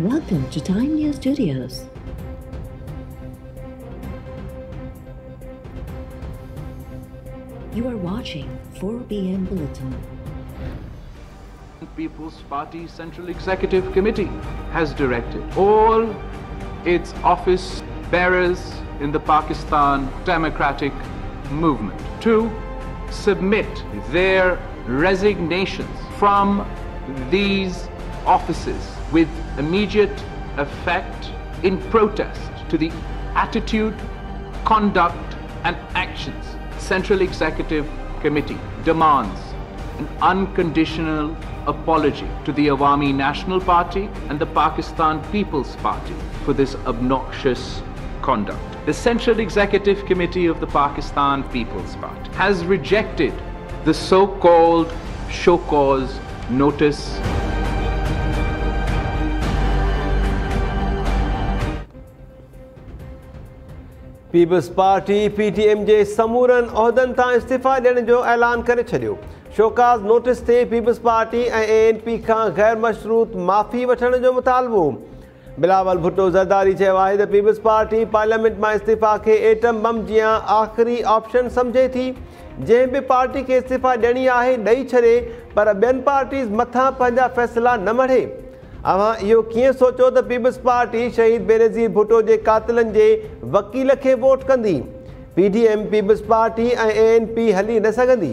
Welcome to Time News Studios. You are watching 4 p.m. Bulletin. People's Party Central Executive Committee has directed all its office bearers in the Pakistan Democratic Movement to submit their resignations from these offices with immediate effect in protest to the attitude, conduct, and actions Central Executive Committee demands an unconditional apology to the Awami National Party and the Pakistan People's Party for this obnoxious conduct. The Central Executive Committee of the Pakistan People's Party has rejected the so-called show cause notice Peoples Party PTM T M जे समूरनि उहिदनि तां इस्तीफ़ा ॾियण जो ऐलान करे छॾियो show cause notice ते पीपल्स पार्टी ऐं ए एन पी खां गैर मशरूत माफ़ी वठण जो मुतालबो बिलावल भुटो ज़रदारी चयो आहे त पीपल्स पार्टी पार्लियामेंट मां इस्तीफ़ा खे एटम बम जीअं आख़िरी ऑप्शन सम्झे थी जंहिं बि पार्टी खे इस्तीफ़ा ॾियणी आहे ॾेई छॾे पर ॿियनि पार्टीज़ मथां पंहिंजा फ़ैसिला न मढ़े तव्हां इहो कीअं सोचो त पीपल्स पार्टी शहीद बेनज़ीर भुटो जे कातिलनि जे वकील खे वोट कंदी P D M people's party ऐं एन पी हली न सघंदी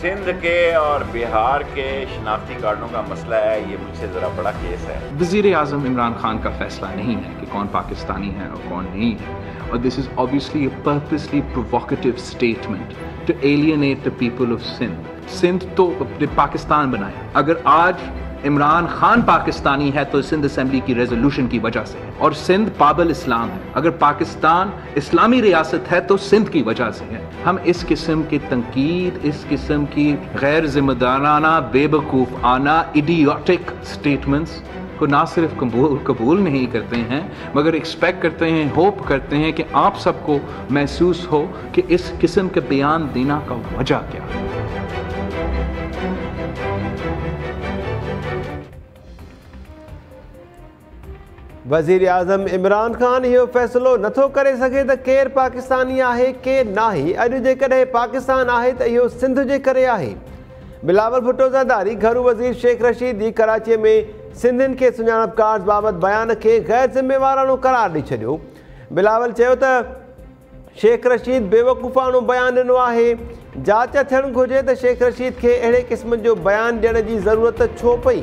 सिंध के और बिहार के शनाख्ती कार्डों का मसला है ये मुझसे ज़रा बड़ा केस है वजीर अजम इमरान खान का फैसला नहीं है कि कौन पाकिस्तानी है और कौन नहीं है और this is obviously purposely provocative statement to alienate the people of Sindh Sindh तो पाकिस्तान बनाए अगर आज इमरान खान पाकिस्तानी है तो सिंध असम्बली की रेजोल्यूशन की वजह से और सिंध पाबल इस्लाम है अगर पाकिस्तान इस्लामी रियासत है तो सिंध की वजह से है हम इस किस्म की तनकीद इस किस्म की गैर जिम्मेदाराना बेबकूफ आना इडियोटिक स्टेटमेंट्स को ना सिर्फ कबूल कबूल नहीं करते हैं मगर एक्सपेक्ट करते हैं होप करते हैं कि आप सबको महसूस हो कि इस किस्म के बयान देना का वजह क्या है वज़ीर आज़म इमरान ख़ान इहो फ़ैसिलो नथो करे सघे त केरु पाकिस्तानी आहे केरु नाहे अॼु जेकॾहिं पाकिस्तान आहे त इहो सिंध जे करे आहे बिलावल भुटोज़ादारी घरु वज़ीर शेख रशीद ई कराचीअ में सिंधियुनि खे सुञाणप कार्ड बाबति बयान खे ग़ैर ज़िम्मेवाराणो करार ॾेई छॾियो बिलावल चयो त शेख रशीद बेवकूफ़ वारो बयानु ॾिनो आहे जांच थियणु घुरिजे त शेख रशीद खे अहिड़े क़िस्म जो बयानु ॾियण जी ज़रूरत छो पई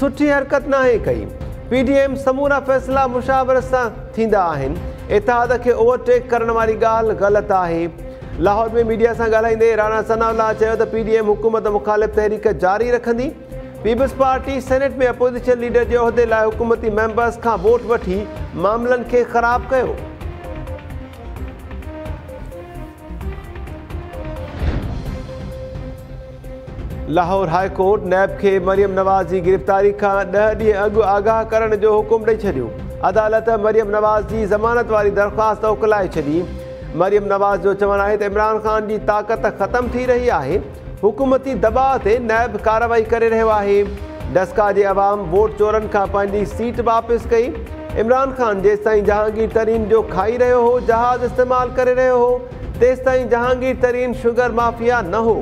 सुठी हरकत नाहे कई पी डी एम समूरा फ़ैसिला मुशावरत सां थींदा आहिनि इतिहाद खे ओवरटेक करण वारी ॻाल्हि ग़लति आहे लाहौर में मीडिया सां ॻाल्हाईंदे राणा सनावला चयो त पी डी एम हुकूमत मुखालिफ़ तहरीक जारी रखंदी पीपल्स पार्टी सेनेट में अपोज़िशन लीडर जे उहिदे लाइ हुकूमती मेंबर्स खां वोट वठी मामलनि खे ख़राबु कयो लाहौर हाई कोर्ट नैब के मरियम नवाज़ की गिरफ़्तारी का दह ॾींहं अग आगाह करण जो हुकुम ॾेई अदालत मरियम नवाज़ की ज़मानत वाली दरख़्वास्त उकलए छी मरियम नवाज़ जो चवणु है इमरान ख़ान की ताक़त खत्म थी रही है हुकूमती दबाव से नैब कार्रवाई कर रो है डस्का के अवाम वोट चोरन का सीट वापस कई इमरान ख़ान तीन जहांगीर तरीन जो खाई रो हो जहाज़ इस्तेमाल कर रो हो तेसिताईं जहांगीर तरीन शुगर माफ़िया न हो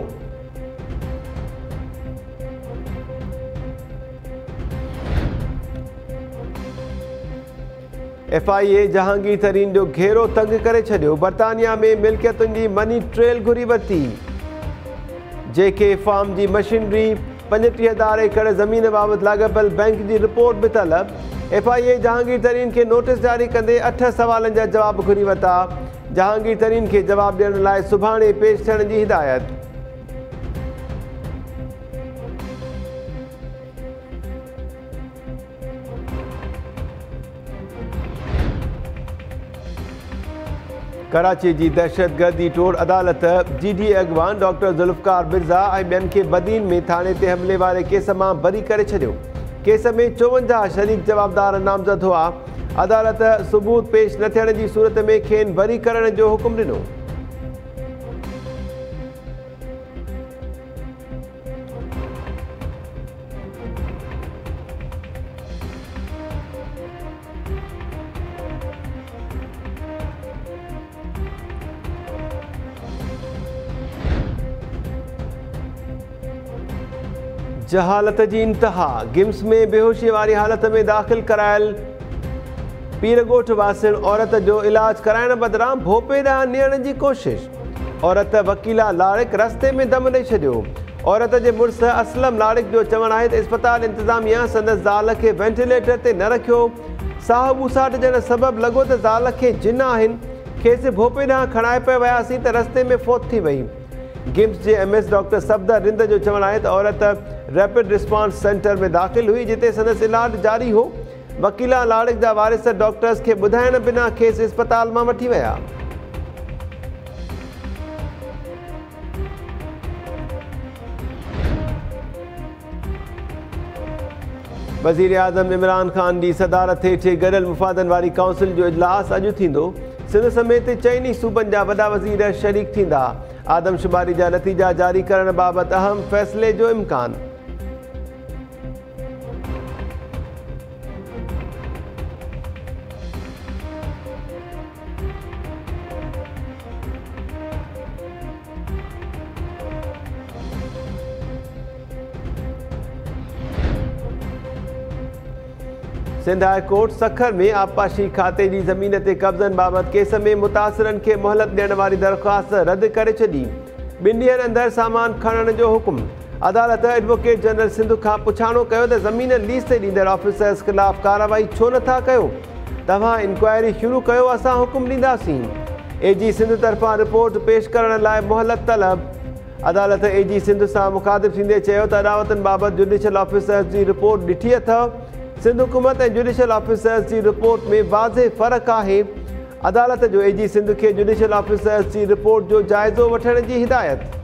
एफ आई ए जहांगीर तरीन जो घेरो तंग कर बरतानिया में मिल्कियतुनि की मनी ट्रेल घुरी वरती जेके फार्म की मशीनरी पंजटी हज़ार एकड़ ज़मीन बाबत लाॻपियल बैंक की रिपोर्ट भी तलब एफ आई ए जहांगीर तरीन के नोटिस जारी कदे अठ सवाल जवाब घुरी वरिता जहांगीर तरीन के जवाब दियण लाइ सुभाणे पेश थियण जी हिदायत कराची जी दहशतगर्दी टोड़ अदालत जी डी अॻवान डॉक्टर ज़ुल्फकार मिर्ज़ा ऐं ॿियनि खे बदीन में थाणे ते हमले वारे केस मां बरी करे छडि॒यो केस में चोवंजाह शरीक़ जवाबदार नामज़द हुआ अदालत सबूत पेश न थियण जी सूरत में खेनि बरी करण जो हुकुम डि॒नो जहालत जी इंतहा गिम्स में बेहोशी वारी हालत में दाखिल करायल पीर ॻोठ वासियुनि औरत जो इलाज कराइणु बदिरां भोपे ॾांहुं नियण जी कोशिश औरत वकीला लारिक रस्ते में दम ॾेई छॾियो औरत जे मुड़ुसु असलम लारिक जो चवणु आहे त इस्पताल इंतिज़ामिया संदसि ज़ाल खे वेंटिलेटर ते न रखियो साहबूसा जन सबबु लॻो त ज़ाल खे जिन आहिनि खेसि भोपे ॾांहुं खणाए पिया वियासीं त रस्ते में फोत थी वई गिम्स जे M S doctor Safdar Rind जो चवणु आहे त औरत रैपिड रिस्पॉन्स सेंटर में दाख़िल हुई जिते संदसि इलाज जारी हो वकीला लाड़क जा वारिस डॉक्टर्स खे ॿुधाइणु बिना खेसि अस्पताल मां वठी विया आज़म इमरान ख़ान जी सदारत हेठि गॾियल मुफ़ादनि वारी काउंसिल जो इजलास अॼु थींदो सिंध समेत चइनि सूबनि जा वॾा वज़ीर शरीक थींदा आदमशुमारी जा नतीजा जारी करण बाबति अहम फ़ैसिले जो इम्कानु सिंध हाई कोर्ट सखर में आबपाशी खाते की ज़मीन के कब्जन बाबत केस में मुतासिरनि के मोहलत ॾियण वारी दरख़्वास्त रद्द कर छॾी बिन ॾींहनि अंदर सामान खणण जो हुकुमु अदालत एडवोकेट जनरल सिंधु का पुछाणो कयो ज़मीन लीज से ॾींदड़ ऑफिसर्स खिलाफ कार्रवाई छो ना कयो तव्हां इनक्वायरी शुरू कर अस हुकुमु ॾींदासीं ए जी सिंध तरफा रिपोर्ट पेश कर मोहलत तलब अदालत ए जी सिंध से मुखादिबु थींदे अदावत बाबत जुडिशल ऑफिसर्स की रिपोर्ट ॾिठी अथव सिंध हुकूमत ऐं जुडिशियल ऑफिसर्स जी रिपोर्ट में वाज़े फ़र्क़ु आहे अदालत जो एजी सिंध खे जुडिशियल ऑफिसर्स जी रिपोर्ट जो जाइज़ो वठण जी हिदायत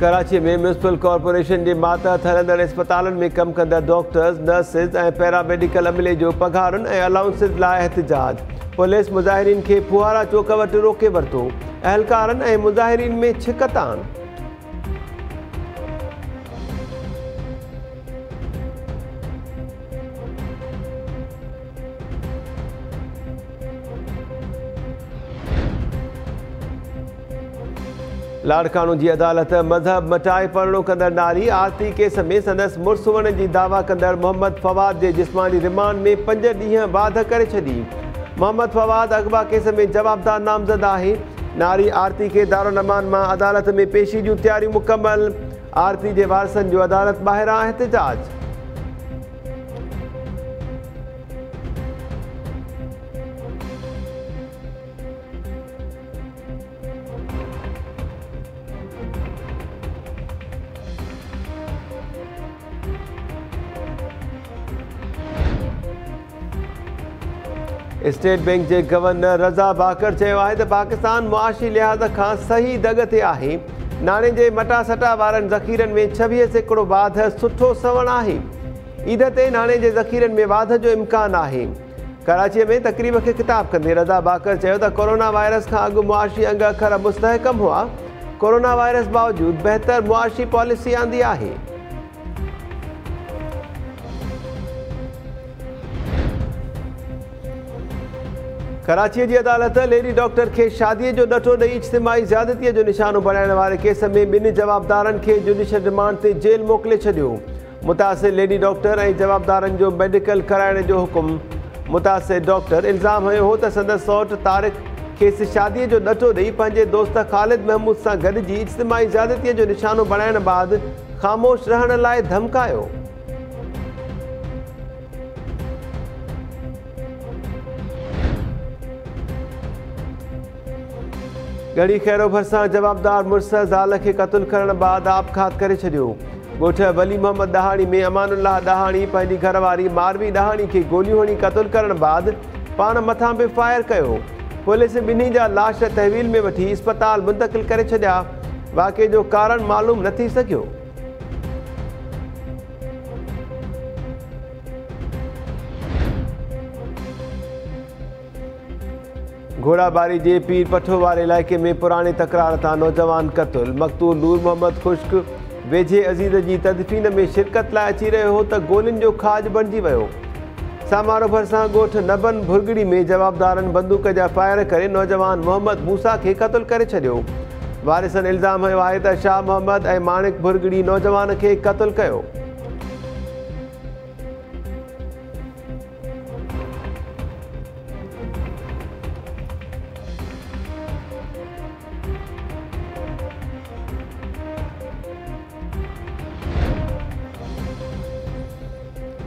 कराची में मुंसिपल कॉर्पोरेशन जे मातहत हलंदड़ इस्पतालुनि में कमु कंदड़ डॉक्टर्स नर्सिस ऐं पैरामेडिकल अमले जो पघारुनि ऐं अलाउंसेस लाइ एतिजाज पुलिस मुज़ाहिरीन खे फुहारा चौकवटि रोके वरितो अहिलकारनि ऐं मुज़ाहिरीन में छिकताउनि लाड़कानो जी अदालत मज़हब मटाए परणो कंदड़ नारी आरती केस में संदसि मुड़सुवन जी दावा कंदड़ मोहम्मद फवाद जे जिस्मानी रिमांड में पंज ॾींहं बाद करे छॾी मोहम्मद फवाद अकबा केस में जवाबदार नामज़द आहे नारी आरती खे दारमान मां अदालत में पेशी जूं तयारियूं मुकमलु आरती जे वारसनि जो अदालत ॿाहिरां एतिजाज स्टेट बैंक जे गवर्नर रज़ा बाकर चयो आहे त पाकिस्तान मुआशी लिहाज़ खां सही दग ते आहे नाणे जे मटा सटा वारनि ज़ख़ीरनि में छवीह सैकिड़ो वाध सुठो सवण आहे ईद ते नाणे जे ज़खीरनि में वाध जो इम्कानु आहे कराचीअ में तकरीब खे ख़िताब कंदे रज़ा बाकर चयो त कोरोना वायरस खां अॻु मुआशी अंग अखर मुस्तहकम हुआ कोरोना वायरस बावजूदु बहितरु मुआशी पॉलिसी आंदी आहे कराचीअ जी अदालत लेडी डॉक्टर खे शादीअ जो ॾठो ॾेई इज्तिमाही ज़्यादतीअ जो निशानू बणाइण वारे केस में ॿिनि जवाबदारनि खे जुडिशल रिमांड ते जेल मोकिले छॾियो मुतासिरु लेडी डॉक्टर ऐं जवाबदारनि जो मेडिकल कराइण जो हुकुम मुतासिरु डॉक्टर इल्ज़ाम हुयो हो त संदसि सौट तारिक खेसि शादीअ जो ॾटो ॾेई पंहिंजे दोस्त ख़ालिद महमूद सां गॾिजी इज्तिमाही ज्यादतीअ जो निशानो बणाइण बाद ख़ामोश रहण लाइ धमकायो घड़ी खैरो भरसा जवाबदार मुर्सद ज़ाल के क़तल करण बाद आबखात करे छॾियो वली मोहम्मद दहाणी में अमानुल्लाह दहाणी पंहिंजी घरवारी मारवी दहाणी के गोलियूं हणी क़तल करण बाद पाण मथां बि फायर कयो पुलिस बिन्हीं जा लाश तहवील में वही अस्पताल मुंतकिल कर छॾिया वाक़े जो कारण मालूम नी थी घोड़ाबारी जे पीर पठो वारे इलाइक़े में पुराणे तकरार तां नौजवान क़तुलु मक़तूल नूर मोहम्मद ख़ुश्क वेझे अज़ीज़ जी तदफ़ीन में शिरकत लाइ अची रहियो हो त गोलियुनि जो खाज बणिजी वियो समारोह भर सां नबन नबनि में जवाबदारनि बंदूक जा फायर करे नौजवान मोहम्मद मूसा खे क़तलु करे छॾियो वारिसन इल्ज़ाम आहे त शाह मोहम्मद ऐं माणिक भुरगिड़ी नौजवान खे क़तलु कयो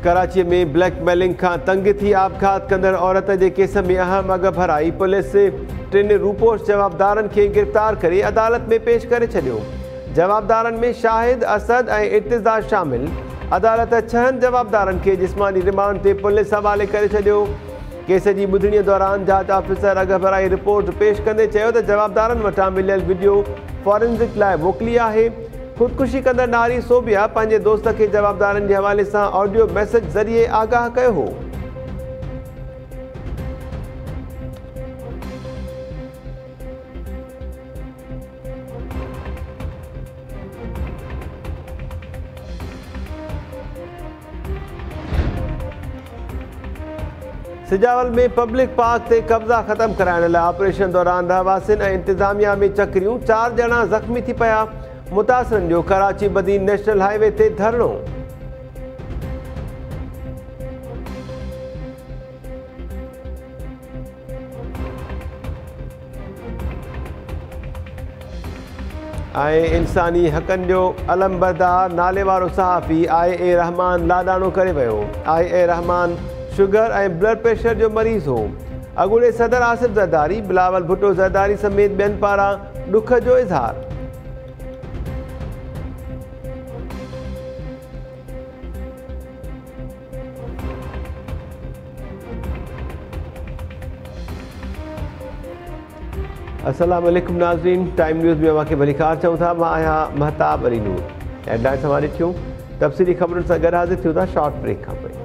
कराचीअ में ब्लैकमेलिंग मेलिंग खां तंग थी आबघात कंदड़ु औरत जे केस में अहम अॻु भराई पुलिस टिनि रूपोश जवाबदारनि खे गिरफ़्तार करे अदालत में पेश करे छॾियो जवाबदारनि में शाहिद असद ऐं इर्ता शामिल अदालत छहनि जवाबदारनि खे जिस्मानी रिमांड ते पुलिस हवाले करे छॾियो केस जी ॿुधणीअ दौरान जांच ऑफिसर अघु भराई रिपोर्ट पेश कंदे चयो त जवाबदारनि वटां मिलियल वीडियो फॉरेंसिक लाइ मोकिली आहे ख़ुदकुशी कंदड़ नारी सोबिया पंहिंजे दोस्त के जवाबदार के हवाले से ऑडियो मैसेज ज़रिए आगाह कर हो सिजावल में पब्लिक पार्क से कब्ज़ा खत्म कराने ऑपरेशन दौरान रहवासिन इंतजामिया में चक्रियों चार ॼणा ज़ख़्मी थी पाया अलमबर्दार नाले वारो सहाफ़ी आए ए रहमान लाॾाणो करे वियो आए ए रहमान शुगर ऐं ब्लड प्रेशर जो मरीज़ हो अॻूड़े सदर आसिफ़ ज़रदारी बिलावल भुटो ज़रदारी समेत पारां ॾुख जो इज़ार السلام علیکم टाइम न्यूज़ में میں मनकार चऊं था मां आहियां महता अली नूर ऐं डाय सवारी थियूं तफ़सीली ख़बरुनि सां गॾु हाज़िर थियूं था शॉट ब्रेक खां पई